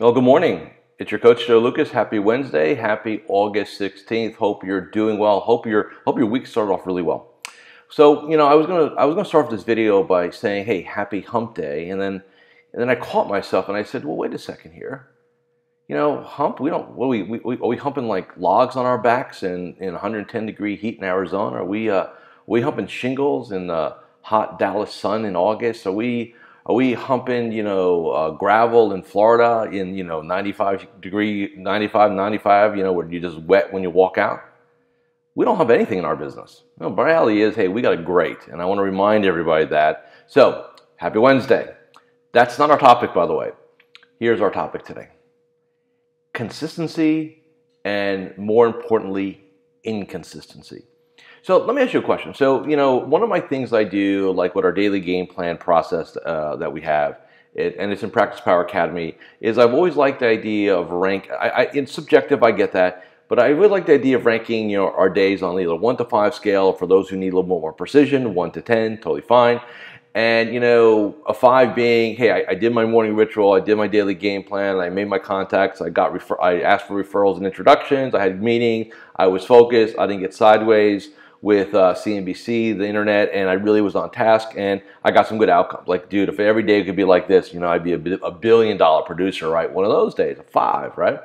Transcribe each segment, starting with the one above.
Well, good morning. It's your coach Joe Lukacs. Happy Wednesday. Happy August 16th. Hope you're doing well. Hope your hope your week started off really well. So, you know, I was gonna I was gonna start off this video by saying, hey, happy hump day, and then and then I caught myself and I said, well, wait a second here. You know, hump, we don't, what are we, we, are we humping like logs on our backs in, in 110 degree heat in Arizona? Are we, uh, are we humping shingles in the hot Dallas sun in August? Are we, are we humping, you know, uh, gravel in Florida in, you know, 95 degree, 95, 95, you know, where you're just wet when you walk out? We don't have anything in our business. No, reality is, hey, we got a great. And I want to remind everybody that. So, happy Wednesday. That's not our topic, by the way. Here's our topic today consistency and, more importantly, inconsistency. So let me ask you a question. So, you know, one of my things I do, like what our daily game plan process uh, that we have, it, and it's in Practice Power Academy, is I've always liked the idea of rank. I, I, it's subjective, I get that, but I really like the idea of ranking, you know, our days on either one to five scale for those who need a little more precision, one to ten, totally fine. And you know, a five being, hey, I, I, did my morning ritual, I did my daily game plan, I made my contacts, I got refer- I asked for referrals and introductions, I had meetings, I was focused, I didn't get sideways with uh, CNBC, the internet, and I really was on task, and I got some good outcomes. Like, dude, if every day could be like this, you know, I'd be a, a billion dollar producer, right? One of those days, a five, right?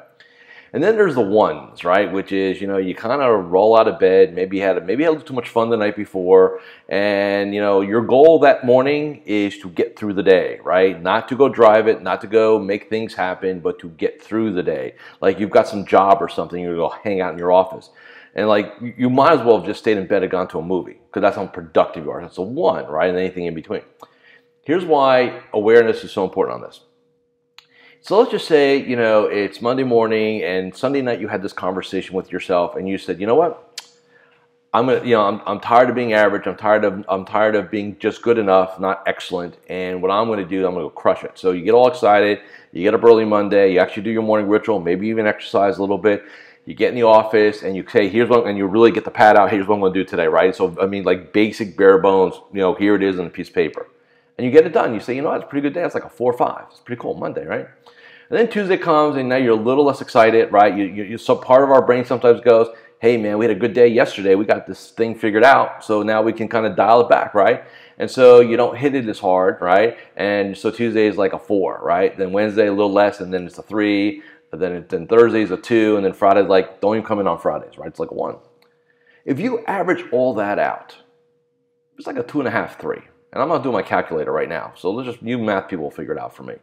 And then there's the ones, right? Which is, you know, you kind of roll out of bed. Maybe you had a, maybe had too much fun the night before, and you know your goal that morning is to get through the day, right? Not to go drive it, not to go make things happen, but to get through the day. Like you've got some job or something, you go hang out in your office, and like you might as well have just stayed in bed and gone to a movie because that's how productive you are. That's a one, right? And anything in between. Here's why awareness is so important on this. So let's just say, you know, it's Monday morning and Sunday night you had this conversation with yourself and you said, you know what? I'm gonna, you know, I'm, I'm tired of being average. I'm tired of, I'm tired of being just good enough, not excellent. And what I'm to do, I'm to go crush it. So you get all excited. You get up early Monday. You actually do your morning ritual. Maybe even exercise a little bit. You get in the office and you say, here's what, and you really get the pad out. Here's what I'm to do today, right? So I mean, like basic bare bones. You know, here it is on a piece of paper, and you get it done. You say, you know, that's a pretty good day. It's like a four or five. It's pretty cool Monday, right? And then Tuesday comes, and now you're a little less excited, right? You, you, you, so part of our brain sometimes goes, hey, man, we had a good day yesterday. We got this thing figured out. So now we can kind of dial it back, right? And so you don't hit it as hard, right? And so Tuesday is like a four, right? Then Wednesday a little less, and then it's a three. And then, then Thursday is a two, and then Friday's like don't even come in on Fridays, right? It's like one. If you average all that out, it's like a two and a half, three. And I'm not doing my calculator right now, so let's just you math people figure it out for me.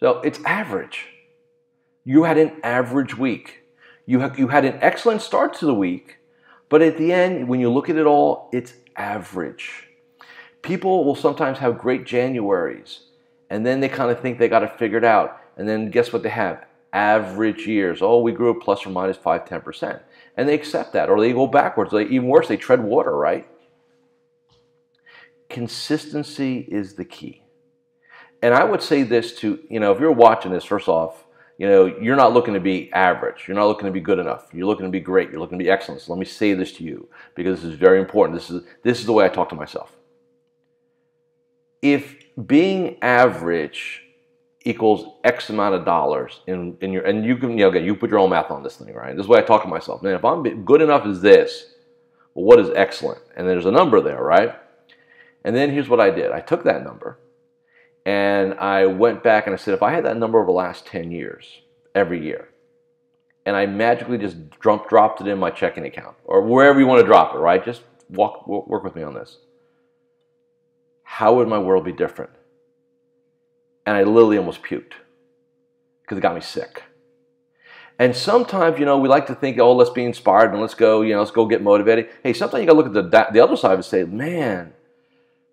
So it's average. You had an average week. You, you had an excellent start to the week, but at the end, when you look at it all, it's average. People will sometimes have great Januaries, and then they kind of think they got it figured out. And then guess what they have? Average years. Oh, we grew plus or minus 5 10%. And they accept that, or they go backwards. They, even worse, they tread water, right? Consistency is the key and I would say this to, you know, if you're watching this, first off, you know, you're not looking to be average. You're not looking to be good enough. You're looking to be great. You're looking to be excellent. So let me say this to you because this is very important. This is this is the way I talk to myself. If being average equals X amount of dollars in, in your and you can you know again you put your own math on this thing, right? This is way I talk to myself. Man, if I'm good enough as this, well, what is excellent? And there's a number there, right? And then here's what I did. I took that number and I went back and I said, if I had that number over the last 10 years, every year, and I magically just drop, dropped it in my checking account or wherever you want to drop it, right? Just walk, work with me on this. How would my world be different? And I literally almost puked because it got me sick. And sometimes, you know, we like to think, oh, let's be inspired and let's go, you know, let's go get motivated. Hey, sometimes you got to look at the, the other side and say, man,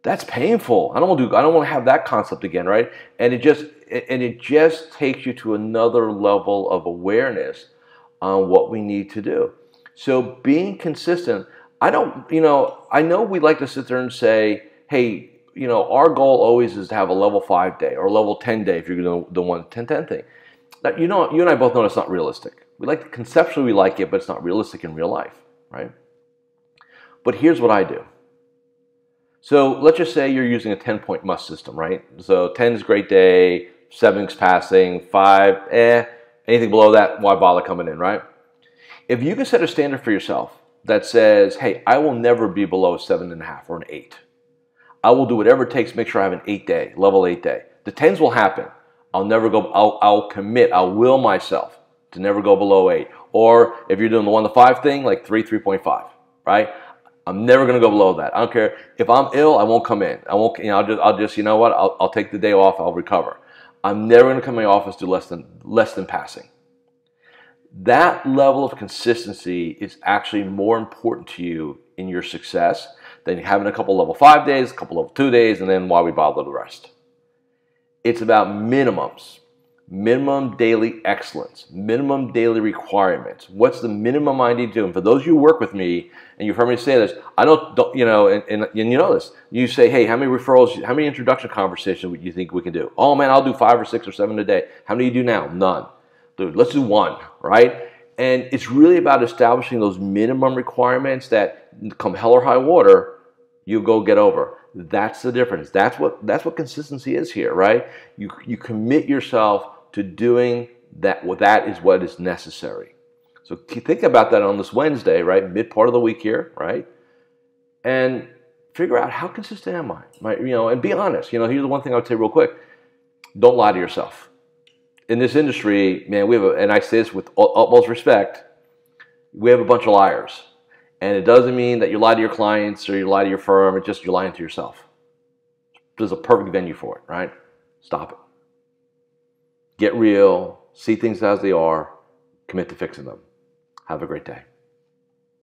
that's painful. I don't want to do, I don't want to have that concept again, right? And it just and it just takes you to another level of awareness on what we need to do. So being consistent, I don't, you know, I know we like to sit there and say, hey, you know, our goal always is to have a level five day or a level 10 day if you're doing the one 10 10 thing. That you know, you and I both know it's not realistic. We like conceptually we like it, but it's not realistic in real life, right? But here's what I do. So let's just say you're using a 10 point must system, right? So 10 is great day, seven's passing, five, eh, anything below that, why bother coming in, right? If you can set a standard for yourself that says, hey, I will never be below a seven and a half or an eight. I will do whatever it takes to make sure I have an eight day, level eight day. The tens will happen. I'll never go, I'll, I'll commit, I'll will myself to never go below eight. Or if you're doing the one to five thing, like three, 3.5, right? I'm never going to go below that. I don't care if I'm ill. I won't come in. I won't. You know, I'll just. I'll just. You know what? I'll, I'll take the day off. I'll recover. I'm never going to come in my office to less than less than passing. That level of consistency is actually more important to you in your success than having a couple level five days, a couple level two days, and then why we bother the rest. It's about minimums minimum daily excellence, minimum daily requirements. What's the minimum I need to do? And for those of you who work with me, and you've heard me say this, I don't, don't you know, and, and, and, you know this. You say, hey, how many referrals, how many introduction conversations do you think we can do? Oh man, I'll do five or six or seven a day. How many do you do now? None. Dude, let's do one, right? And it's really about establishing those minimum requirements that come hell or high water, you go get over. That's the difference. That's what that's what consistency is here, right? You you commit yourself to doing that. Well, that is what is necessary. So think about that on this Wednesday, right? Mid part of the week here, right? And figure out how consistent am I? My, you know, and be honest. You know, here's the one thing I would say real quick: don't lie to yourself. In this industry, man, we have, a, and I say this with utmost respect, we have a bunch of liars, and it doesn't mean that you lie to your clients or you lie to your firm. It's just you're lying to yourself. There's a perfect venue for it, right? Stop it get real, see things as they are, commit to fixing them. Have a great day.